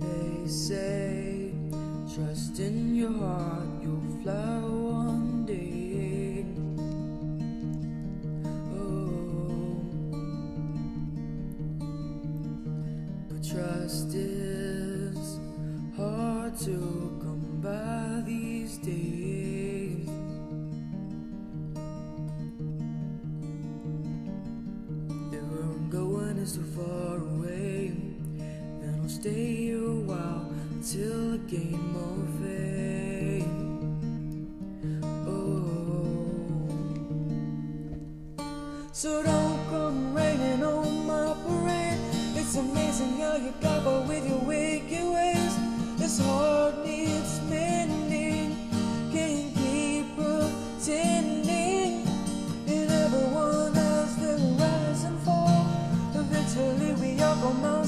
They say, trust in your heart, you'll fly one day. Oh, but trust is hard to come by these days. If I'm going is too far away, stay a while till the game more fame. Oh, so don't come raining on my parade. It's amazing how you got by with your wicked ways. This heart needs mending, can't keep pretending. And everyone has their rise and fall. Eventually we all come out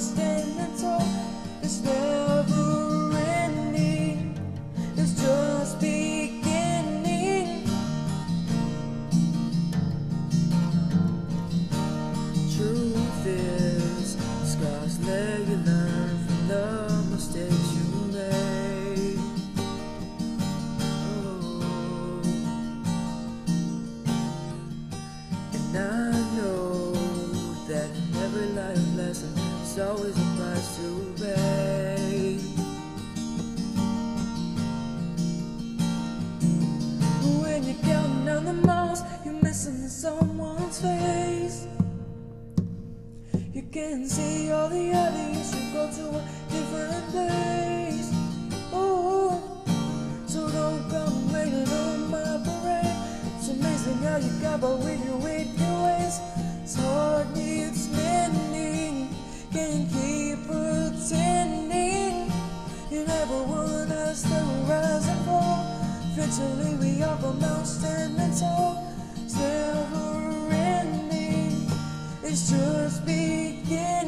every life lesson, there's always a price to pay. When you're counting down the miles, you're missing someone's face. You can see all the others, you go to a different place. Mentally we are almost and it's never ending. It's just beginning.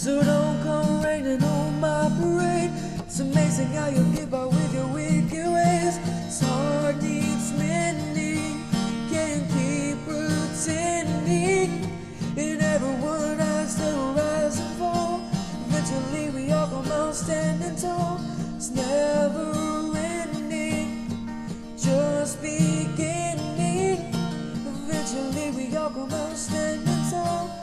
So don't come raining on my parade. It's amazing how you get by with your wicked ways. It's hard needs mending, can't keep pretending. And everyone has to rise and fall. Eventually we all come out standing tall. It's never ending, just beginning. Eventually we all come out standing tall.